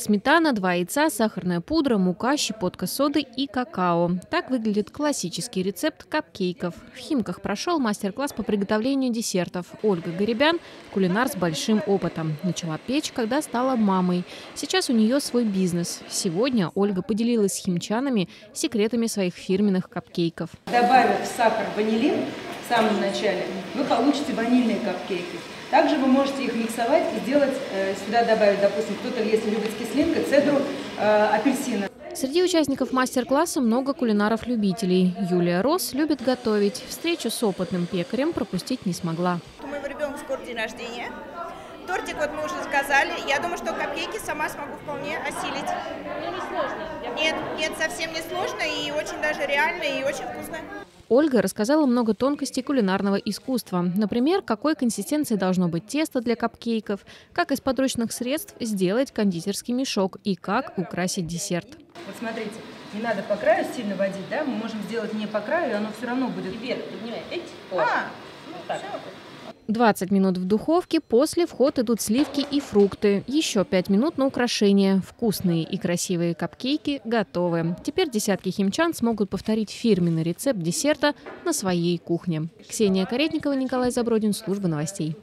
Сметана, два яйца, сахарная пудра, мука, щепотка соды и какао. Так выглядит классический рецепт капкейков. В Химках прошел мастер-класс по приготовлению десертов. Ольга Горебян – кулинар с большим опытом. Начала печь, когда стала мамой. Сейчас у нее свой бизнес. Сегодня Ольга поделилась с химчанами секретами своих фирменных капкейков. Добавив сахар, ванилин в самом начале, вы получите ванильные капкейки. Также вы можете их миксовать и сделать, э, сюда добавить, допустим, кто-то, если любит с кислинкой, цедру э, апельсина. Среди участников мастер-класса много кулинаров-любителей. Юлия Рос любит готовить. Встречу с опытным пекарем пропустить не смогла. У моего ребенка скоро день рождения. Тортик вот мы уже заказали. Я думаю, что капкейки сама смогу вполне осилить. Ну, не сложно. Нет, нет, совсем не сложно и очень даже реально и очень вкусно. Ольга рассказала много тонкостей кулинарного искусства. Например, какой консистенции должно быть тесто для капкейков, как из подручных средств сделать кондитерский мешок и как украсить десерт. Вот смотрите, не надо по краю сильно водить, да? Мы можем сделать не по краю, и оно все равно будет... Вверх поднимай. Эть. А, ну, так. всё. 20 минут в духовке, после в ход идут сливки и фрукты. Еще 5 минут на украшение. Вкусные и красивые капкейки готовы. Теперь десятки химчан смогут повторить фирменный рецепт десерта на своей кухне. Ксения Каретникова, Николай Забродин, служба новостей.